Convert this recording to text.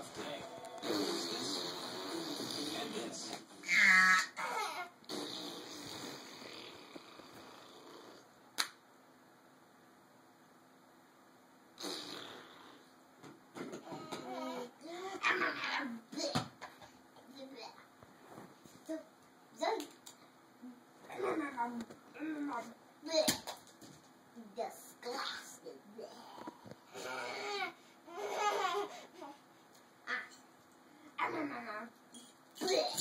of today. This and this. Blech. Bye-bye.